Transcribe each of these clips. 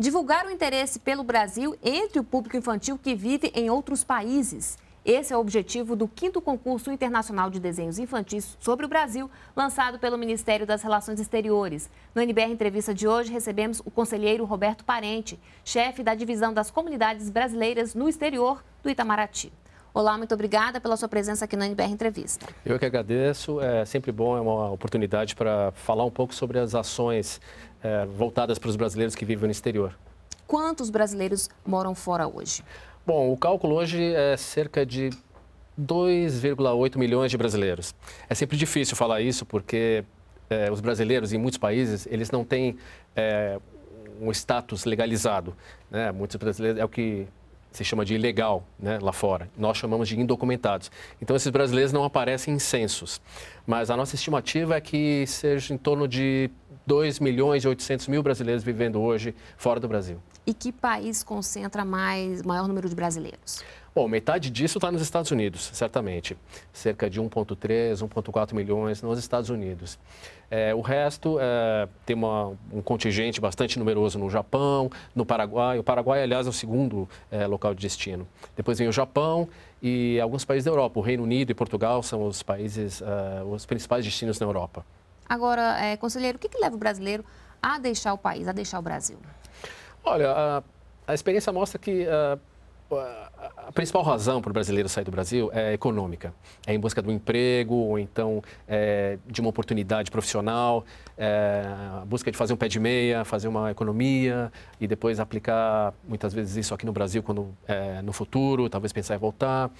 Divulgar o interesse pelo Brasil entre o público infantil que vive em outros países. Esse é o objetivo do quinto concurso internacional de desenhos infantis sobre o Brasil, lançado pelo Ministério das Relações Exteriores. No NBR Entrevista de hoje, recebemos o conselheiro Roberto Parente, chefe da divisão das comunidades brasileiras no exterior do Itamaraty. Olá, muito obrigada pela sua presença aqui no NBR Entrevista. Eu que agradeço, é sempre bom, é uma oportunidade para falar um pouco sobre as ações é, voltadas para os brasileiros que vivem no exterior. Quantos brasileiros moram fora hoje? Bom, o cálculo hoje é cerca de 2,8 milhões de brasileiros. É sempre difícil falar isso porque é, os brasileiros em muitos países eles não têm é, um status legalizado. Né? Muitos brasileiros é o que se chama de ilegal né, lá fora. Nós chamamos de indocumentados. Então, esses brasileiros não aparecem em censos. Mas a nossa estimativa é que seja em torno de 2 milhões e 800 mil brasileiros vivendo hoje fora do Brasil. E que país concentra mais maior número de brasileiros? Bom, metade disso está nos Estados Unidos, certamente. Cerca de 1,3, 1,4 milhões nos Estados Unidos. É, o resto é, tem uma, um contingente bastante numeroso no Japão, no Paraguai. O Paraguai, aliás, é o segundo é, local de destino. Depois vem o Japão e alguns países da Europa. O Reino Unido e Portugal são os países, é, os principais destinos na Europa. Agora, é, conselheiro, o que, que leva o brasileiro a deixar o país, a deixar o Brasil? Olha, a, a experiência mostra que a, a principal razão para o brasileiro sair do Brasil é econômica. É em busca do emprego ou então é, de uma oportunidade profissional, é, a busca de fazer um pé de meia, fazer uma economia e depois aplicar muitas vezes isso aqui no Brasil quando é, no futuro, talvez pensar em voltar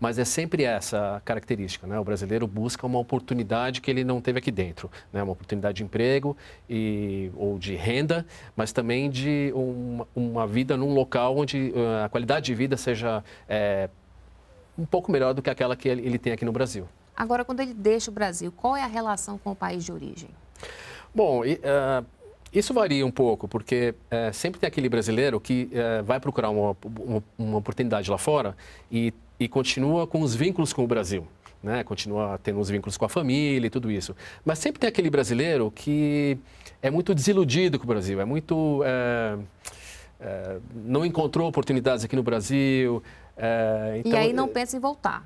mas é sempre essa característica, né? O brasileiro busca uma oportunidade que ele não teve aqui dentro, né? Uma oportunidade de emprego e, ou de renda, mas também de uma, uma vida num local onde uh, a qualidade de vida seja é, um pouco melhor do que aquela que ele, tem aqui no Brasil. Agora, quando ele deixa o Brasil, qual é a relação com o país de origem? Bom, uh, isso varia um pouco, porque é, sempre tem aquele brasileiro que é, vai procurar uma, uma, uma, oportunidade lá fora e e continua com os vínculos com o Brasil. Né? Continua tendo os vínculos com a família e tudo isso. Mas sempre tem aquele brasileiro que é muito desiludido com o Brasil, é muito. É, é, não encontrou oportunidades aqui no Brasil. É, então, e aí não pensa em voltar.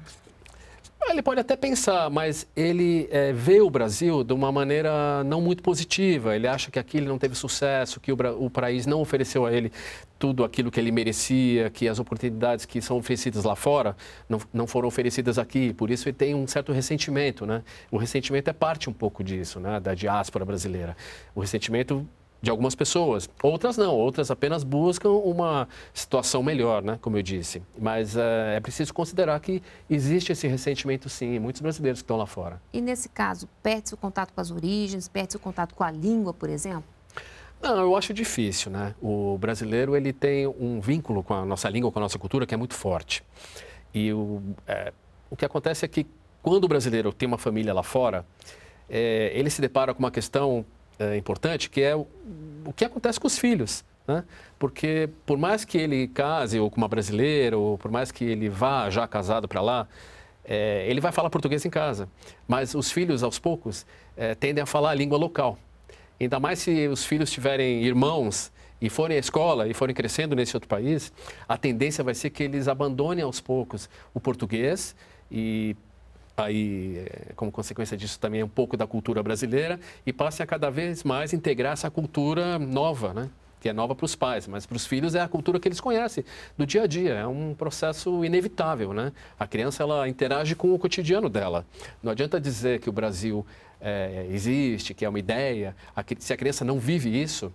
Ele pode até pensar, mas ele é, vê o Brasil de uma maneira não muito positiva. Ele acha que aqui ele não teve sucesso, que o, o país não ofereceu a ele tudo aquilo que ele merecia, que as oportunidades que são oferecidas lá fora não, não foram oferecidas aqui. Por isso ele tem um certo ressentimento, né? O ressentimento é parte um pouco disso, né? Da diáspora brasileira. O ressentimento de algumas pessoas. Outras não, outras apenas buscam uma situação melhor, né? como eu disse. Mas uh, é preciso considerar que existe esse ressentimento, sim, em muitos brasileiros que estão lá fora. E nesse caso, perde-se o contato com as origens, perde-se o contato com a língua, por exemplo? Não, eu acho difícil, né? O brasileiro, ele tem um vínculo com a nossa língua, com a nossa cultura, que é muito forte. E o, é, o que acontece é que quando o brasileiro tem uma família lá fora, é, ele se depara com uma questão é, importante, que é o, o que acontece com os filhos. Né? Porque por mais que ele case ou com uma brasileira, ou por mais que ele vá já casado para lá, é, ele vai falar português em casa. Mas os filhos, aos poucos, é, tendem a falar a língua local. Ainda mais se os filhos tiverem irmãos e forem à escola e forem crescendo nesse outro país, a tendência vai ser que eles abandonem aos poucos o português e aí, é, como consequência disso, também um pouco da cultura brasileira e passe a cada vez mais integrar essa cultura nova, né? Que é nova para os pais, mas para os filhos é a cultura que eles conhecem do dia a dia. É um processo inevitável, né? A criança ela interage com o cotidiano dela. Não adianta dizer que o Brasil é, existe, que é uma ideia. Se a criança não vive isso,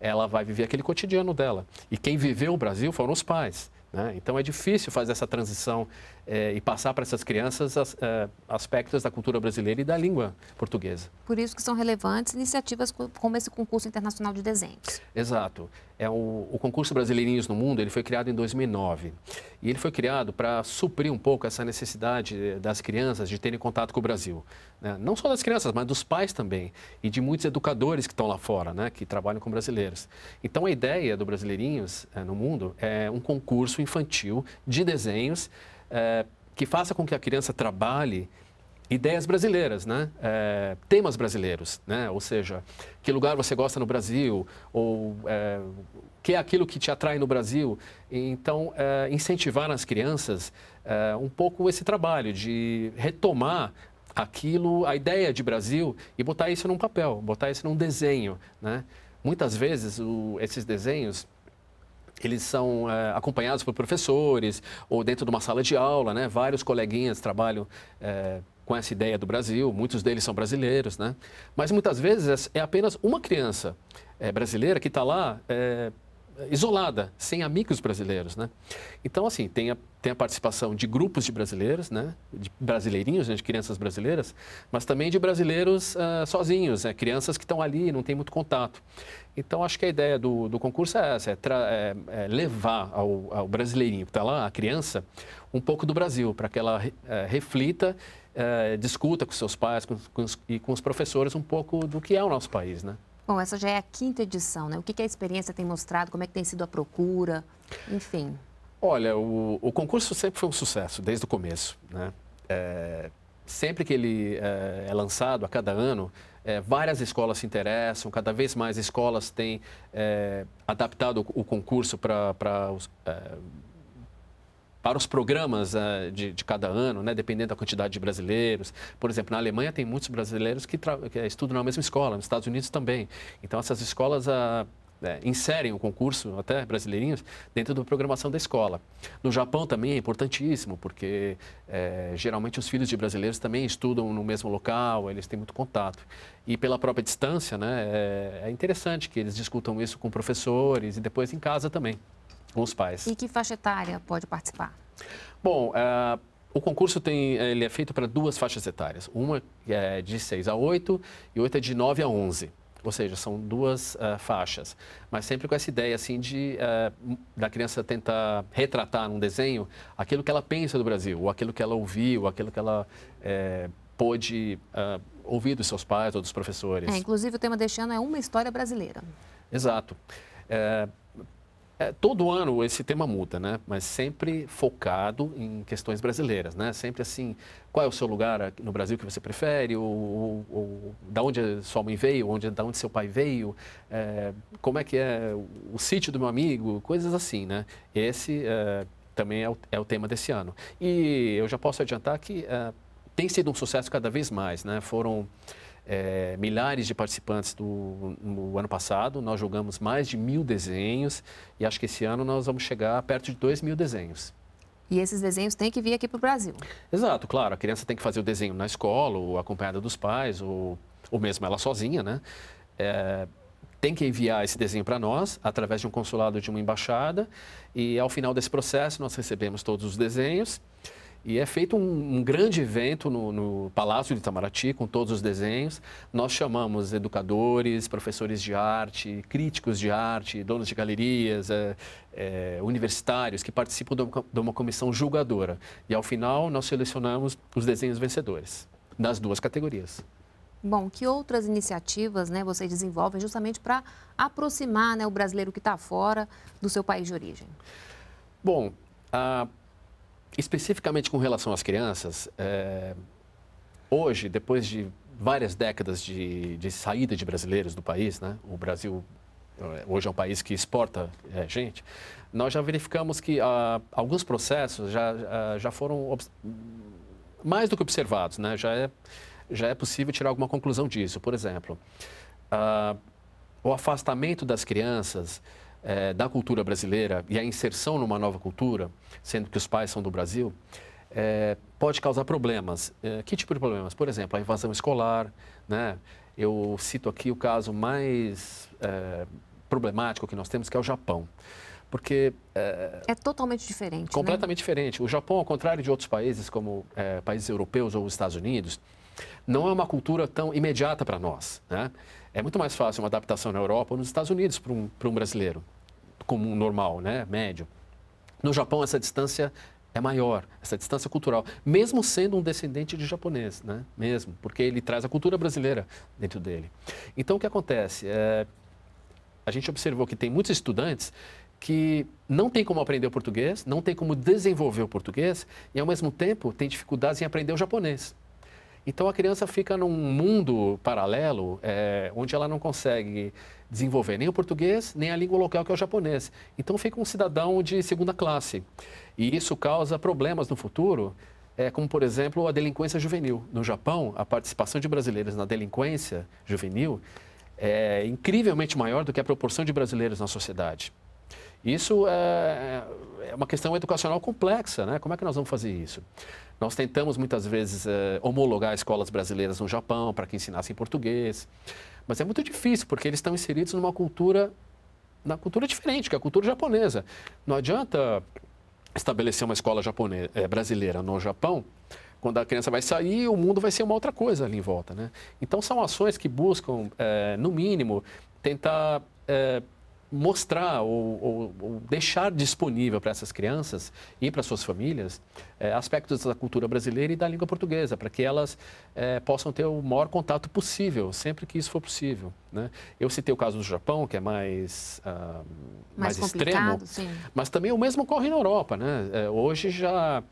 ela vai viver aquele cotidiano dela. E quem viveu o Brasil foram os pais. Né? Então é difícil fazer essa transição é, e passar para essas crianças as, é, aspectos da cultura brasileira e da língua portuguesa. Por isso que são relevantes iniciativas como esse concurso internacional de desenhos. Exato. É o, o concurso Brasileirinhos no Mundo ele foi criado em 2009 e ele foi criado para suprir um pouco essa necessidade das crianças de terem contato com o Brasil, né? não só das crianças, mas dos pais também e de muitos educadores que estão lá fora, né? que trabalham com brasileiros. Então a ideia do Brasileirinhos é, no Mundo é um concurso infantil de desenhos é, que faça com que a criança trabalhe ideias brasileiras, né? É, temas brasileiros, né? Ou seja, que lugar você gosta no Brasil ou é, que é aquilo que te atrai no Brasil. Então, é, incentivar nas crianças é, um pouco esse trabalho de retomar aquilo, a ideia de Brasil e botar isso num papel, botar isso num desenho, né? Muitas vezes o, esses desenhos eles são é, acompanhados por professores ou dentro de uma sala de aula, né? Vários coleguinhas trabalham é, com essa ideia do Brasil, muitos deles são brasileiros, né? Mas muitas vezes é apenas uma criança é, brasileira que está lá é, isolada, sem amigos brasileiros, né? Então, assim, tem a, tem a participação de grupos de brasileiros, né? De brasileirinhos, né? de crianças brasileiras, mas também de brasileiros uh, sozinhos, né? crianças que estão ali, não tem muito contato. Então, acho que a ideia do, do concurso é essa, é, é, é levar ao, ao, brasileirinho que está lá, a criança, um pouco do Brasil, para que ela é, reflita, é, discuta com seus pais com, com os, e com os professores um pouco do que é o nosso país, né? Bom, essa já é a quinta edição, né? O que, que a experiência tem mostrado? Como é que tem sido a procura? Enfim. Olha, o, o concurso sempre foi um sucesso, desde o começo, né? É, sempre que ele é, é, lançado, a cada ano, é, várias escolas se interessam, cada vez mais escolas têm adaptado o, o concurso para é, para os programas uh, de, de, cada ano, né, dependendo da quantidade de brasileiros. Por exemplo, na Alemanha tem muitos brasileiros que, que estudam na mesma escola, nos Estados Unidos também. Então, essas escolas uh, é, inserem o concurso, até brasileirinhos, dentro da programação da escola. No Japão também é importantíssimo, porque é, geralmente os filhos de brasileiros também estudam no mesmo local, eles têm muito contato. E pela própria distância, né, é, é interessante que eles discutam isso com professores e depois em casa também os pais. E que faixa etária pode participar? Bom, uh, o concurso tem, ele é feito para duas faixas etárias. Uma é de 6 a 8 e outra é de 9 a 11. Ou seja, são duas uh, faixas. Mas sempre com essa ideia assim de uh, da criança tentar retratar num desenho aquilo que ela pensa do Brasil, ou aquilo que ela ouviu, ou aquilo que ela pôde ouvir dos seus pais ou dos professores. É, inclusive o tema deste ano é uma história brasileira. Exato. É, é, todo ano esse tema muda, né? Mas sempre focado em questões brasileiras, né? Sempre assim, qual é o seu lugar no Brasil que você prefere? Ou, ou, ou da onde sua mãe veio? Onde, da onde seu pai veio? É, como é que é o, o, sítio do meu amigo? Coisas assim, né? Esse é, também é o, é o, tema desse ano. E eu já posso adiantar que é, tem sido um sucesso cada vez mais, né? Foram é, milhares de participantes do, no ano passado, nós jogamos mais de mil desenhos e acho que esse ano nós vamos chegar perto de dois mil desenhos. E esses desenhos têm que vir aqui para o Brasil. Exato, claro. A criança tem que fazer o desenho na escola, ou acompanhada dos pais, ou, ou mesmo ela sozinha, né? É, tem que enviar esse desenho para nós através de um consulado de uma embaixada e ao final desse processo nós recebemos todos os desenhos e é feito um, um grande evento no, no, Palácio de Itamaraty, com todos os desenhos. Nós chamamos educadores, professores de arte, críticos de arte, donos de galerias, é, é, universitários que participam de uma comissão julgadora. E ao final, nós selecionamos os desenhos vencedores, nas duas categorias. Bom, que outras iniciativas né, vocês desenvolvem justamente para aproximar né, o brasileiro que está fora do seu país de origem? Bom, a especificamente com relação às crianças, é, hoje, depois de várias décadas de, de, saída de brasileiros do país, né? o Brasil é, hoje é um país que exporta é, gente, nós já verificamos que ah, alguns processos já, já foram mais do que observados, né? já, é, já é possível tirar alguma conclusão disso. Por exemplo, ah, o afastamento das crianças é, da cultura brasileira e a inserção numa nova cultura, sendo que os pais são do Brasil, é, pode causar problemas. É, que tipo de problemas? Por exemplo, a invasão escolar. Né? Eu cito aqui o caso mais problemático que nós temos, que é o Japão. Porque. É, totalmente diferente. Né? Completamente né? diferente. O Japão, ao contrário de outros países, como países europeus ou os Estados Unidos, não é uma cultura tão imediata para nós. Né? É muito mais fácil uma adaptação na Europa ou nos Estados Unidos para um, um brasileiro, comum, normal, né? médio. No Japão, essa distância é maior, essa distância cultural, mesmo sendo um descendente de japonês, né? mesmo, porque ele traz a cultura brasileira dentro dele. Então, o que acontece? É, a gente observou que tem muitos estudantes que não tem como aprender o português, não tem como desenvolver o português e, ao mesmo tempo, tem dificuldades em aprender o japonês. Então a criança fica num mundo paralelo é, onde ela não consegue desenvolver nem o português, nem a língua local, que é o japonês. Então fica um cidadão de segunda classe. E isso causa problemas no futuro, é, como, por exemplo, a delinquência juvenil. No Japão, a participação de brasileiros na delinquência juvenil é incrivelmente maior do que a proporção de brasileiros na sociedade. Isso é, é uma questão educacional complexa, né? Como é que nós vamos fazer isso? Nós tentamos muitas vezes é, homologar escolas brasileiras no Japão para que ensinassem português. Mas é muito difícil, porque eles estão inseridos numa cultura, na cultura diferente, que é a cultura japonesa. Não adianta estabelecer uma escola japonesa, é, brasileira no Japão, quando a criança vai sair, o mundo vai ser uma outra coisa ali em volta. Né? Então, são ações que buscam, no mínimo, tentar mostrar ou, ou, ou, deixar disponível para essas crianças e para suas famílias é, aspectos da cultura brasileira e da língua portuguesa, para que elas é, possam ter o maior contato possível, sempre que isso for possível. Né? Eu citei o caso do Japão, que é mais, uh, mais, mais extremo, sim. mas também o mesmo ocorre na Europa. Né? É, hoje já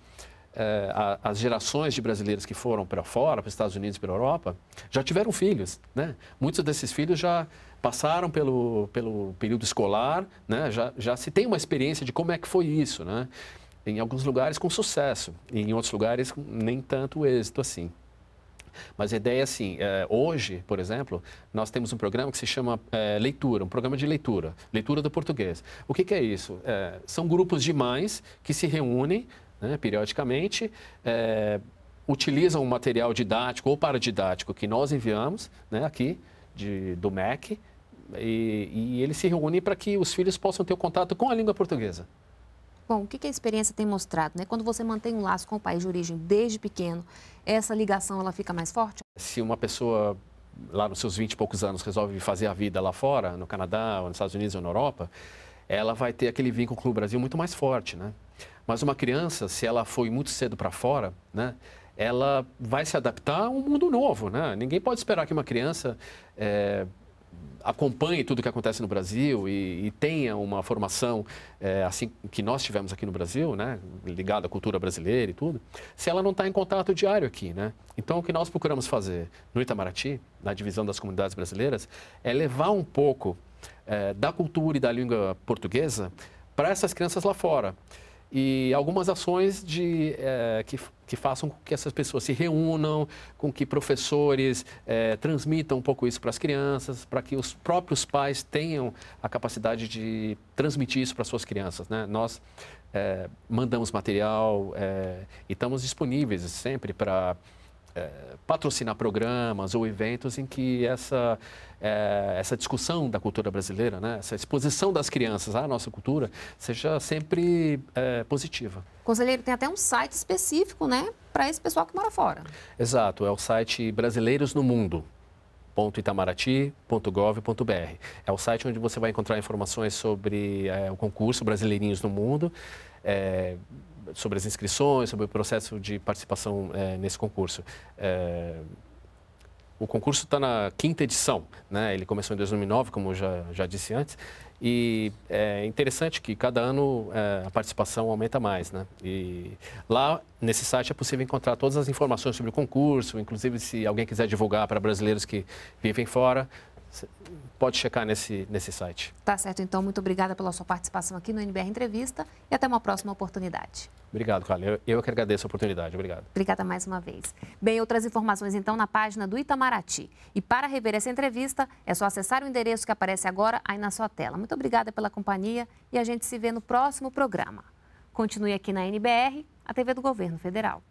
a, as gerações de brasileiros que foram para fora, para os Estados Unidos e para a Europa, já tiveram filhos. Né? Muitos desses filhos já passaram pelo, pelo período escolar, né? já, já se tem uma experiência de como é que foi isso. Né? Em alguns lugares com sucesso, em outros lugares nem tanto êxito assim. Mas a ideia é assim, é, hoje, por exemplo, nós temos um programa que se chama é, Leitura, um programa de leitura, leitura do português. O que, que é isso? É, são grupos de mães que se reúnem né, periodicamente, é, utilizam o material didático ou paradidático que nós enviamos né, aqui de, do MEC e, e eles se reúnem para que os filhos possam ter o contato com a língua portuguesa. Bom, o que, a experiência tem mostrado? Né? Quando você mantém um laço com o país de origem desde pequeno, essa ligação ela fica mais forte? Se uma pessoa lá nos seus 20 e poucos anos resolve fazer a vida lá fora, no Canadá, ou nos Estados Unidos ou na Europa, ela vai ter aquele vínculo com o Brasil muito mais forte, né? Mas uma criança, se ela foi muito cedo para fora, né? Ela vai se adaptar a um mundo novo, né? Ninguém pode esperar que uma criança é, acompanhe tudo o que acontece no Brasil e, e tenha uma formação é, assim que nós tivemos aqui no Brasil, né, ligada à cultura brasileira e tudo, se ela não está em contato diário aqui, né? Então, o que nós procuramos fazer no Itamaraty, na divisão das comunidades brasileiras, é levar um pouco é, da cultura e da língua portuguesa para essas crianças lá fora e algumas ações de, é, que, que façam com que essas pessoas se reúnam, com que professores é, transmitam um pouco isso para as crianças, para que os próprios pais tenham a capacidade de transmitir isso para suas crianças. Né? Nós é, mandamos material e estamos disponíveis sempre para patrocinar programas ou eventos em que essa, é, essa discussão da cultura brasileira, né, essa exposição das crianças à nossa cultura, seja sempre é, positiva. Conselheiro, tem até um site específico né, para esse pessoal que mora fora. Exato, é o site Brasileiros no Mundo itamaraty.gov.br. É o site onde você vai encontrar informações sobre é, o concurso Brasileirinhos no Mundo, é, sobre as inscrições, sobre o processo de participação é, nesse concurso. É, o concurso está na quinta edição, né? ele começou em 2009, como já, já disse antes, e é interessante que cada ano é, a participação aumenta mais. Né? E lá, nesse site, é possível encontrar todas as informações sobre o concurso, inclusive se alguém quiser divulgar para brasileiros que vivem fora, pode checar nesse, nesse site. Tá certo, então. Muito obrigada pela sua participação aqui no NBR Entrevista e até uma próxima oportunidade. Obrigado, Carla. Eu, eu que agradeço a oportunidade. Obrigado. Obrigada mais uma vez. Bem, outras informações então na página do Itamaraty. E para rever essa entrevista, é só acessar o endereço que aparece agora aí na sua tela. Muito obrigada pela companhia e a gente se vê no próximo programa. Continue aqui na NBR, a TV do Governo Federal.